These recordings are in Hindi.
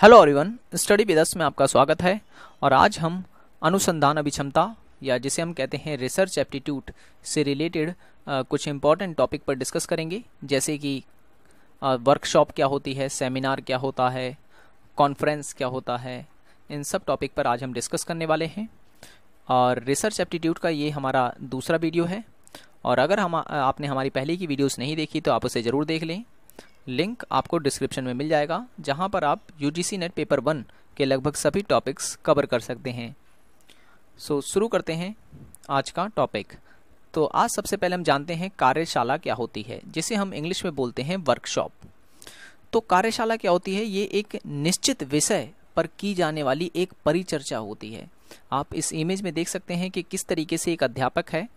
हेलो एवरीवन स्टडी विदस में आपका स्वागत है और आज हम अनुसंधान अभिक्षमता या जिसे हम कहते हैं रिसर्च एप्टीट्यूड से रिलेटेड कुछ इंपॉर्टेंट टॉपिक पर डिस्कस करेंगे। जैसे कि वर्कशॉप क्या होती है सेमिनार क्या होता है कॉन्फ्रेंस क्या होता है, इन सब टॉपिक पर आज हम डिस्कस करने वाले हैं। और रिसर्च एप्टीट्यूड का ये हमारा दूसरा वीडियो है। और अगर हम आपने हमारी पहले की वीडियोस नहीं देखी तो आप उसे ज़रूर देख लें। लिंक आपको डिस्क्रिप्शन में मिल जाएगा जहाँ पर आप यूजीसी नेट पेपर वन के लगभग सभी टॉपिक्स कवर कर सकते हैं। सो so, शुरू करते हैं आज का टॉपिक तो आज सबसे पहले हम जानते हैं कार्यशाला क्या होती है जिसे हम इंग्लिश में बोलते हैं वर्कशॉप तो कार्यशाला क्या होती है ये एक निश्चित विषय पर की जाने वाली एक परिचर्चा होती है। आप इस इमेज में देख सकते हैं कि किस तरीके से एक अध्यापक है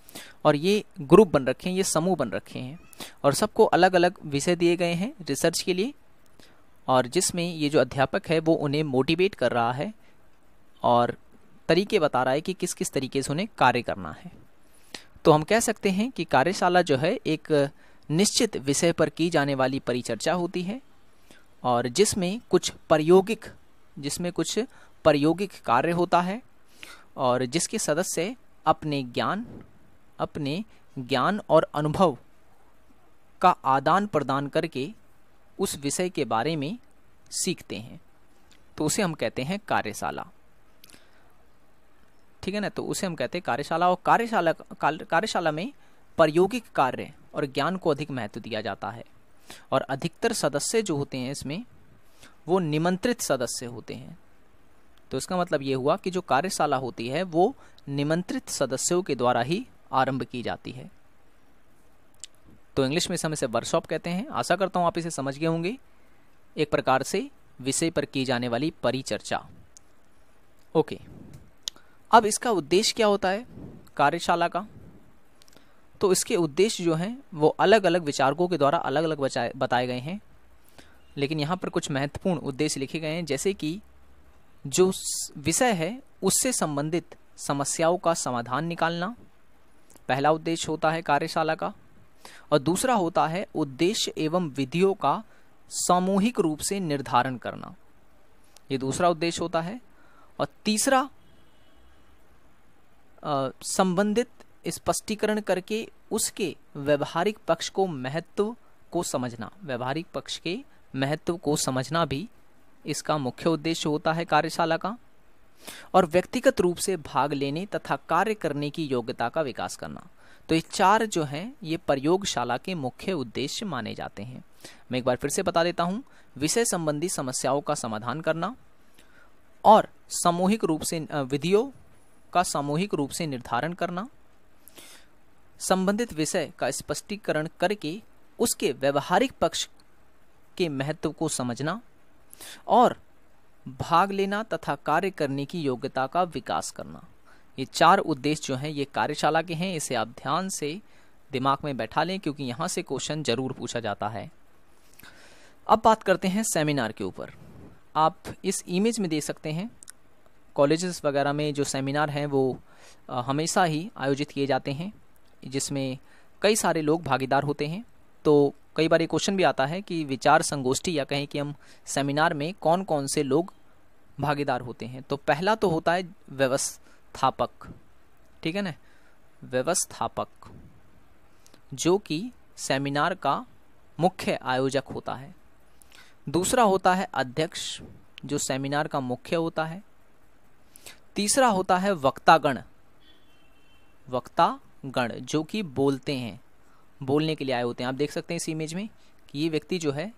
और ये ग्रुप बन रखे हैं, ये समूह बन रखे हैं। और सबको अलग अलग विषय दिए गए हैं रिसर्च के लिए। और जिसमें ये जो अध्यापक है, वो उन्हें मोटिवेट कर रहा है और तरीके बता रहा है कि किस किस तरीके से उन्हें कार्य करना है। तो हम कह सकते हैं कि कार्यशाला जो है, एक निश्चित विषय पर की जाने वाली परिचर्चा होती है और जिसमें कुछ प्रायोगिक, जिसमें कुछ प्रायोगिक कार्य होता है। और जिसके सदस्य अपने ज्ञान अपने ज्ञान और अनुभव का आदान प्रदान करके उस विषय के बारे में सीखते हैं। तो उसे हम कहते हैं कार्यशाला। ठीक है ना? तो उसे हम कहते हैं कार्यशाला और कार्यशाला कार्यशाला में प्रायोगिक कार्य और ज्ञान को अधिक महत्व दिया जाता है। और अधिकतर सदस्य जो होते हैं इसमें, वो निमंत्रित सदस्य होते हैं। तो इसका मतलब ये हुआ कि जो कार्यशाला होती है, वो निमंत्रित सदस्यों के द्वारा ही आरंभ की जाती है। तो इंग्लिश में हम इसे वर्कशॉप कहते हैं। आशा करता हूँ आप इसे समझ गए होंगे। एक प्रकार से विषय पर की जाने वाली परिचर्चा। ओके। अब इसका उद्देश्य क्या होता है कार्यशाला का? तो इसके उद्देश्य जो हैं, वो अलग अलग विचारकों के द्वारा अलग अलग बताए गए हैं। लेकिन यहाँ पर कुछ महत्वपूर्ण उद्देश्य लिखे गए हैं। जैसे कि जो विषय है, उससे संबंधित समस्याओं का समाधान निकालना, पहला उद्देश्य होता है कार्यशाला का, और दूसरा होता है उद्देश्य एवं विधियों का सामूहिक रूप से निर्धारण करना। ये दूसरा उद्देश्य होता है, और तीसरा संबंधित स्पष्टीकरण करके उसके व्यवहारिक पक्ष को महत्व को समझना, व्यवहारिक पक्ष के महत्व को समझना भी इसका मुख्य उद्देश्य होता है कार्यशाला का, और व्यक्तिगत रूप से भाग लेने तथा कार्य करने की योग्यता का विकास करना। तो ये चार जो हैं, ये प्रयोगशाला के मुख्य उद्देश्य माने जाते हैं। मैं एक बार फिर से बता देता हूँ, विषय संबंधी समस्याओं का समाधान करना, और सामूहिक रूप से विधियों का सामूहिक रूप से निर्धारण करना, संबंधित विषय का स्पष्टीकरण करके उसके व्यवहारिक पक्ष के महत्व को समझना और भाग लेना तथा कार्य करने की योग्यता का विकास करना। ये चार उद्देश्य जो हैं, ये कार्यशाला के हैं, इसे आप ध्यान से दिमाग में बैठा लें, क्योंकि यहाँ से क्वेश्चन ज़रूर पूछा जाता है। अब बात करते हैं सेमिनार के ऊपर। आप इस इमेज में देख सकते हैं कॉलेजेस वगैरह में जो सेमिनार हैं, वो हमेशा ही आयोजित किए जाते हैं, जिसमें कई सारे लोग भागीदार होते हैं। तो कई बार ये क्वेश्चन भी आता है कि विचार संगोष्ठी या कहें कि हम सेमिनार में कौन कौन से लोग भागीदार होते हैं। तो पहला तो होता है व्यवस्थापक, ठीक है ना? व्यवस्थापक, जो कि सेमिनार का मुख्य आयोजक होता है। दूसरा होता है अध्यक्ष, जो सेमिनार का मुख्य होता है। तीसरा होता है वक्तागण वक्तागण, जो कि बोलते हैं। बोलने के लिए आए होते हैं। आप देख सकते हैं इस इमेज में कि ये व्यक्ति जो है,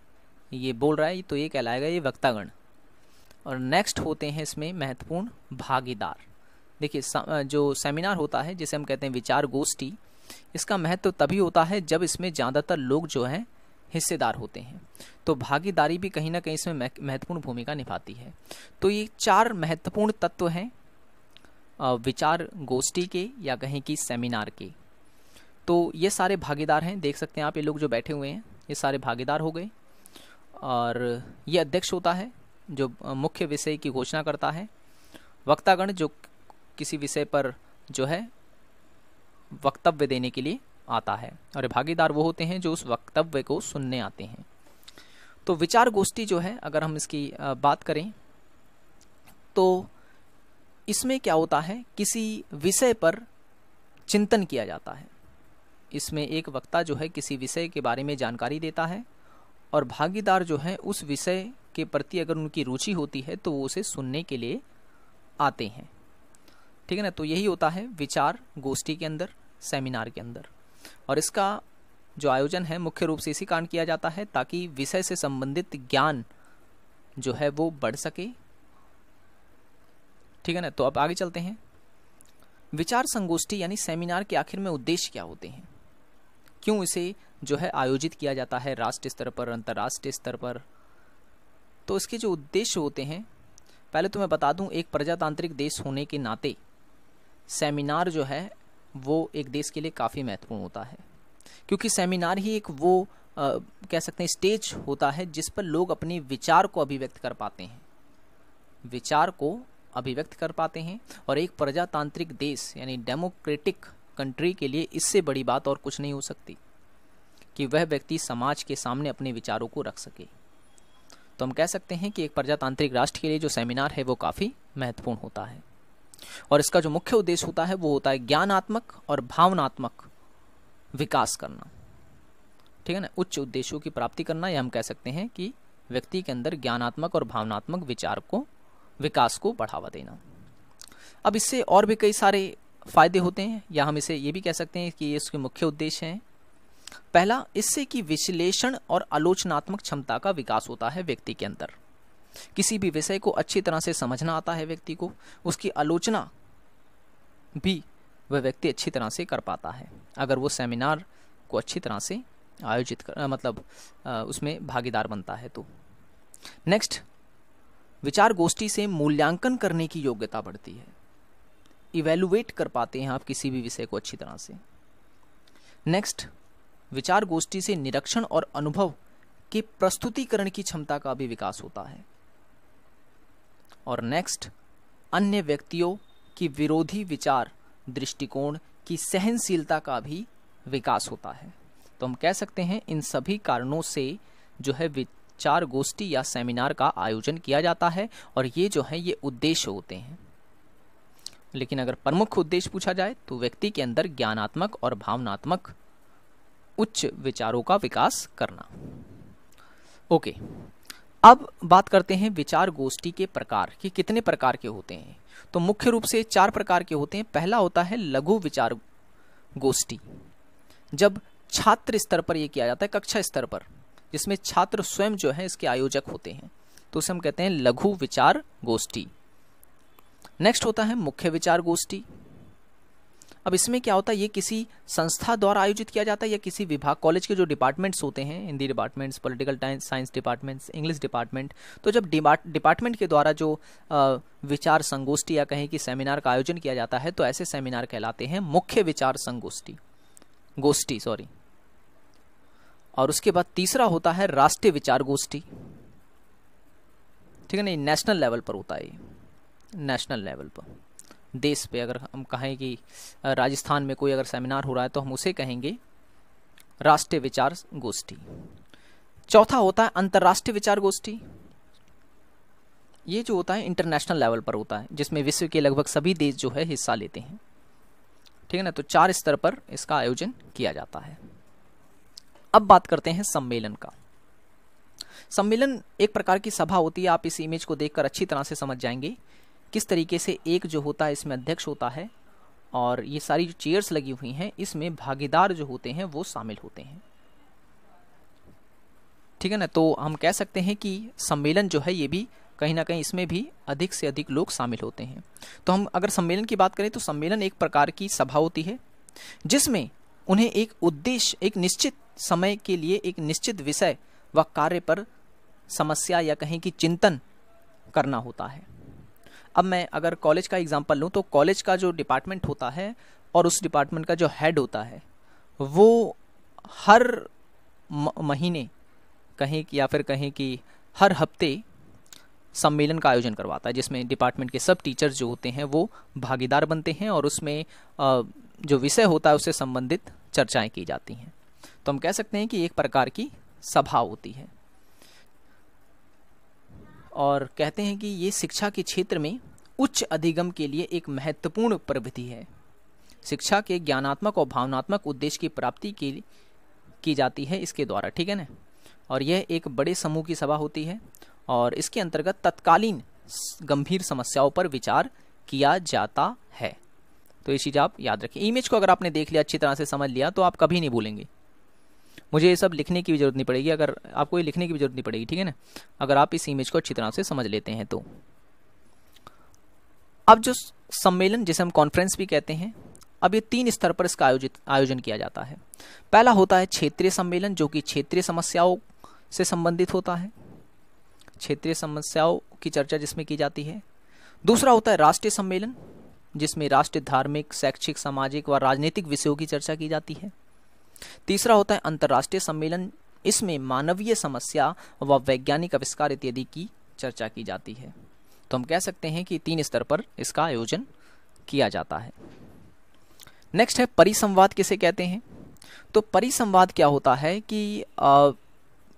ये बोल रहा है तो ये कहलाएगा ये वक्तागण। और नेक्स्ट होते हैं इसमें महत्वपूर्ण भागीदार। देखिए जो सेमिनार होता है, जिसे हम कहते हैं विचार गोष्ठी, इसका महत्व तभी होता है जब इसमें ज़्यादातर लोग जो हैं, हिस्सेदार होते हैं। तो भागीदारी भी कहीं ना कहीं इसमें महत्वपूर्ण भूमिका निभाती है। तो ये चार महत्वपूर्ण तत्व हैं विचार गोष्ठी के या कहें कि सेमिनार के। तो ये सारे भागीदार हैं, देख सकते हैं आप ये लोग जो बैठे हुए हैं, ये सारे भागीदार हो गए। और ये अध्यक्ष होता है, जो मुख्य विषय की घोषणा करता है। वक्तागण जो किसी विषय पर जो है, वक्तव्य देने के लिए आता है। और भागीदार वो होते हैं जो उस वक्तव्य को सुनने आते हैं। तो विचार गोष्ठी जो है, अगर हम इसकी बात करें तो इसमें क्या होता है, किसी विषय पर चिंतन किया जाता है। इसमें एक वक्ता जो है किसी विषय के बारे में जानकारी देता है और भागीदार जो है उस विषय के प्रति अगर उनकी रुचि होती है तो वो उसे सुनने के लिए आते हैं। ठीक है ना? तो यही होता है विचार गोष्ठी के अंदर, सेमिनार के अंदर। और इसका जो आयोजन है मुख्य रूप से इसी कारण किया जाता है ताकि विषय से संबंधित ज्ञान जो है वो बढ़ सके। ठीक है ना? तो अब आगे चलते हैं। विचार संगोष्ठी यानी सेमिनार के आखिर में उद्देश्य क्या होते हैं? क्यों इसे जो है आयोजित किया जाता है राष्ट्रीय स्तर पर अंतर्राष्ट्रीय स्तर पर? तो इसके जो उद्देश्य होते हैं पहले तो मैं बता दूँ एक प्रजातांत्रिक देश होने के नाते सेमिनार जो है वो एक देश के लिए काफ़ी महत्वपूर्ण होता है। क्योंकि सेमिनार ही एक वो आ, कह सकते हैं स्टेज होता है जिस पर लोग अपने विचार को अभिव्यक्त कर पाते हैं। विचार को अभिव्यक्त कर पाते हैं और एक प्रजातांत्रिक देश यानी डेमोक्रेटिक कंट्री के लिए इससे बड़ी बात और कुछ नहीं हो सकती कि वह व्यक्ति समाज के सामने अपने विचारों को रख सके। तो हम कह सकते हैं कि एक प्रजातांत्रिक राष्ट्र के लिए जो सेमिनार है, वो काफ़ी महत्वपूर्ण होता है। और इसका जो मुख्य उद्देश्य होता है, वो होता है ज्ञानात्मक और भावनात्मक विकास करना। ठीक है ना? उच्च उद्देश्यों की प्राप्ति करना, या हम कह सकते हैं कि व्यक्ति के अंदर ज्ञानात्मक और भावनात्मक विचार को, विकास को बढ़ावा देना। अब इससे और भी कई सारे फ़ायदे होते हैं, या हम इसे ये भी कह सकते हैं कि ये इसके मुख्य उद्देश्य हैं। पहला, इससे कि विश्लेषण और आलोचनात्मक क्षमता का विकास होता है व्यक्ति के अंदर। किसी भी विषय को अच्छी तरह से समझना आता है व्यक्ति को, उसकी आलोचना भी वह व्यक्ति अच्छी तरह से कर पाता है। अगर वो सेमिनार को अच्छी तरह से आयोजित कर मतलब उसमें भागीदार बनता है तो। नेक्स्ट विचार गोष्ठी से मूल्यांकन करने की योग्यता बढ़ती है। इवेलुएट कर पाते हैं आप किसी भी विषय को अच्छी तरह से। नेक्स्ट विचार गोष्ठी से निरीक्षण और अनुभव के प्रस्तुतिकरण की क्षमता का भी विकास होता है। और नेक्स्ट अन्य व्यक्तियों की विरोधी विचार, दृष्टिकोण की सहनशीलता का भी विकास होता है। तो हम कह सकते हैं, इन सभी कारणों से जो है विचार गोष्ठी या सेमिनार का आयोजन किया जाता है और ये जो है, ये उद्देश्य होते हैं। लेकिन अगर प्रमुख उद्देश्य पूछा जाए तो व्यक्ति के अंदर ज्ञानात्मक और भावनात्मक उच्च विचारों का विकास करना। ओके, अब बात करते हैं विचार गोष्ठी के प्रकार, कि कितने प्रकार के होते हैं। तो मुख्य रूप से चार प्रकार के होते हैं। पहला होता है लघु विचार गोष्ठी, जब छात्र स्तर पर यह किया जाता है, कक्षा स्तर पर, जिसमें छात्र स्वयं जो है, इसके आयोजक होते हैं। तो उसे हम कहते हैं लघु विचार गोष्ठी। नेक्स्ट होता है मुख्य विचार गोष्ठी। अब इसमें क्या होता है, ये किसी संस्था द्वारा आयोजित किया जाता है या किसी विभाग, कॉलेज के जो डिपार्टमेंट्स होते हैं, Hindi departments political science departments English department तो जब डिपार्टमेंट के द्वारा जो विचार संगोष्ठी या कहें कि सेमिनार का आयोजन किया जाता है तो ऐसे सेमिनार कहलाते हैं मुख्य विचार संगोष्ठी। गोष्ठी सॉरी और उसके बाद तीसरा होता है राष्ट्रीय विचार गोष्ठी। ठीक है ना नेशनल लेवल पर होता है नेशनल लेवल पर। देश पे अगर हम कहें कि राजस्थान में कोई अगर सेमिनार हो रहा है तो हम उसे कहेंगे राष्ट्रीय विचार गोष्ठी। चौथा होता है अंतर्राष्ट्रीय विचार गोष्ठी। ये जो होता है इंटरनेशनल लेवल पर होता है, जिसमें विश्व के लगभग सभी देश जो है हिस्सा लेते हैं। ठीक है ना? तो चार स्तर पर इसका आयोजन किया जाता है। अब बात करते हैं सम्मेलन का। सम्मेलन एक प्रकार की सभा होती है, आप इस इमेज को देखकर अच्छी तरह से समझ जाएँगे। किस तरीके से एक जो होता है, इसमें अध्यक्ष होता है और ये सारी जो चेयर्स लगी हुई हैं, इसमें भागीदार जो होते हैं, वो शामिल होते हैं। ठीक है ना? तो हम कह सकते हैं कि सम्मेलन जो है, ये भी कहीं ना कहीं इसमें भी अधिक से अधिक लोग शामिल होते हैं। तो हम अगर सम्मेलन की बात करें तो सम्मेलन एक प्रकार की सभा होती है, जिसमें उन्हें एक उद्देश्य, एक निश्चित समय के लिए एक निश्चित विषय व कार्य पर समस्या या कहें कि चिंतन करना होता है। अब मैं अगर कॉलेज का एग्ज़ाम्पल लूँ तो कॉलेज का जो डिपार्टमेंट होता है और उस डिपार्टमेंट का जो हेड होता है, वो हर महीने कहें कि या फिर कहें कि हर हफ़्ते सम्मेलन का आयोजन करवाता है, जिसमें डिपार्टमेंट के सब टीचर्स जो होते हैं, वो भागीदार बनते हैं और उसमें जो विषय होता है, उससे संबंधित चर्चाएँ की जाती हैं। तो हम कह सकते हैं कि एक प्रकार की सभा होती है। और कहते हैं कि ये शिक्षा के क्षेत्र में उच्च अधिगम के लिए एक महत्वपूर्ण प्रविधि है। शिक्षा के ज्ञानात्मक और भावनात्मक उद्देश्य की प्राप्ति की की जाती है इसके द्वारा, ठीक है ना? और यह एक बड़े समूह की सभा होती है और इसके अंतर्गत तत्कालीन गंभीर समस्याओं पर विचार किया जाता है। तो ये चीज़ आप याद रखें। इमेज को अगर आपने देख लिया, अच्छी तरह से समझ लिया तो आप कभी नहीं भूलेंगे। मुझे ये सब लिखने की भी ज़रूरत नहीं पड़ेगी, अगर आपको ये लिखने की भी ज़रूरत नहीं पड़ेगी, ठीक है ना? अगर आप इस इमेज को अच्छी तरह से समझ लेते हैं तो। अब जो सम्मेलन जिसे हम कॉन्फ्रेंस भी कहते हैं, अब ये तीन स्तर पर इसका आयोजित, आयोजन किया जाता है। पहला होता है क्षेत्रीय सम्मेलन, जो कि क्षेत्रीय समस्याओं से संबंधित होता है। क्षेत्रीय समस्याओं की चर्चा जिसमें की जाती है। दूसरा होता है राष्ट्रीय सम्मेलन, जिसमें राष्ट्रीय धार्मिक, शैक्षिक, सामाजिक व राजनीतिक विषयों की चर्चा की जाती है। तीसरा होता है अंतर्राष्ट्रीय सम्मेलन। इसमें मानवीय समस्या व वैज्ञानिक आविष्कार इत्यादि की चर्चा की जाती है। तो हम कह सकते हैं कि तीन स्तर पर इसका आयोजन किया जाता है। नेक्स्ट है परिसंवाद किसे कहते हैं? तो परिसंवाद क्या होता है कि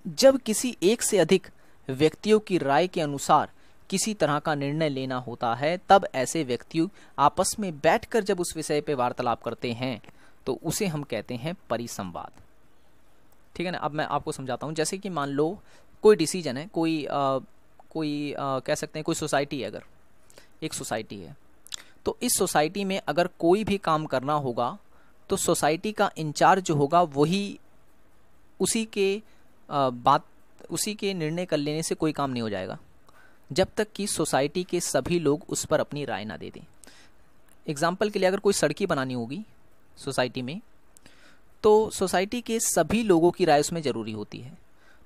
जब किसी एक से अधिक व्यक्तियों की राय के अनुसार किसी तरह का निर्णय लेना होता है, तब ऐसे व्यक्ति आपस में बैठकर जब उस विषय पर वार्तालाप करते हैं तो उसे हम कहते हैं परिसंवाद। ठीक है ना? अब मैं आपको समझाता हूँ। जैसे कि मान लो कोई डिसीज़न है कोई आ, कोई आ, कह सकते हैं कोई सोसाइटी है अगर एक सोसाइटी है तो इस सोसाइटी में अगर कोई भी काम करना होगा तो सोसाइटी का इंचार्ज जो होगा वही उसी के आ, बात उसी के निर्णय कर लेने से कोई काम नहीं हो जाएगा जब तक कि सोसाइटी के सभी लोग उस पर अपनी राय ना दे दें। एग्ज़ाम्पल के लिए अगर कोई सड़की बनानी होगी सोसाइटी में तो सोसाइटी के सभी लोगों की राय उसमें ज़रूरी होती है।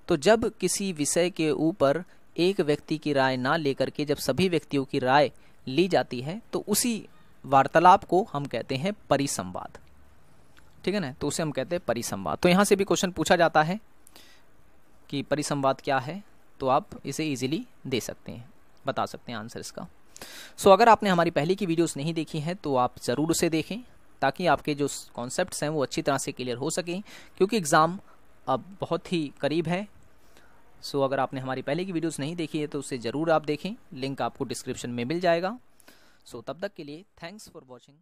तो जब किसी विषय के ऊपर एक व्यक्ति की राय ना लेकर के जब सभी व्यक्तियों की राय ली जाती है तो उसी वार्तालाप को हम कहते हैं परिसंवाद। ठीक है ना? तो उसे हम कहते हैं परिसंवाद। तो यहाँ से भी क्वेश्चन पूछा जाता है कि परिसंवाद क्या है? तो आप इसे इजीली दे सकते हैं, बता सकते हैं आंसर इसका सो अगर आपने हमारी पहले की वीडियोस नहीं देखी हैं तो आप ज़रूर उसे देखें। ताकि आपके जो कॉन्सेप्ट हैं वो अच्छी तरह से क्लियर हो सकें, क्योंकि एग्ज़ाम अब बहुत ही करीब है। सो अगर आपने हमारी पहले की वीडियोस नहीं देखी है तो उसे ज़रूर आप देखें। लिंक आपको डिस्क्रिप्शन में मिल जाएगा। सो तब तक के लिए थैंक्स फॉर वॉचिंग